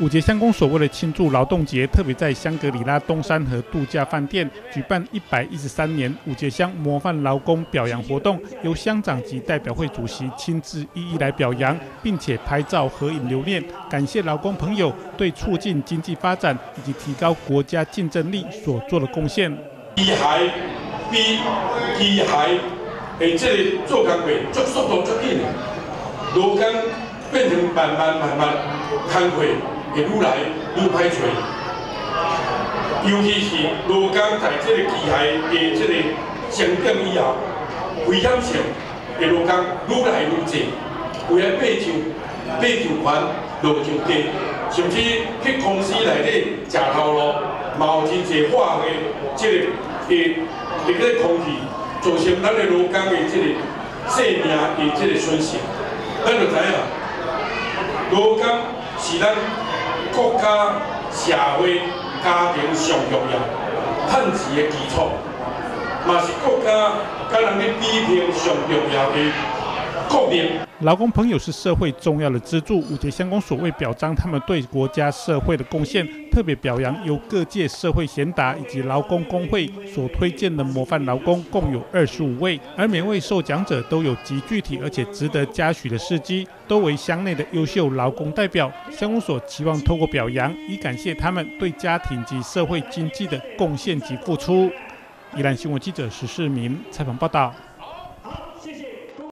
五节乡公所为了庆祝劳动节，特别在香格里拉东山河度假饭店举办一百一十三年五节乡模范劳工表扬活动，由乡长及代表会主席亲自一一来表扬，并且拍照合影留念，感谢劳工朋友对促进经济发展以及提高国家竞争力所做的贡献。机械比机械的这里做工会做速度足紧的，劳工变成慢慢慢慢工会。会愈来愈歹找，尤其是劳工在即个机械的即个成长以后，危险性的劳工愈来愈多，为了爬上爬上悬落上低，甚至去公司内底食头路，嘛有真侪化学即个的伫个空气，造成咱的劳工的即个性命的即个损失。咱就知影，劳工是咱。国家、社会、家庭上重要、趁钱的基础，嘛是国家跟人咧比拼上重要的劳工朋友是社会重要的支柱，五节乡公所为表彰他们对国家社会的贡献，特别表扬由各界社会贤达以及劳工工会所推荐的模范劳工，共有二十五位，而每位受奖者都有极具体而且值得嘉许的事迹，都为乡内的优秀劳工代表。乡公所期望透过表扬，以感谢他们对家庭及社会经济的贡献及付出。宜兰新闻记者石世明采访报道。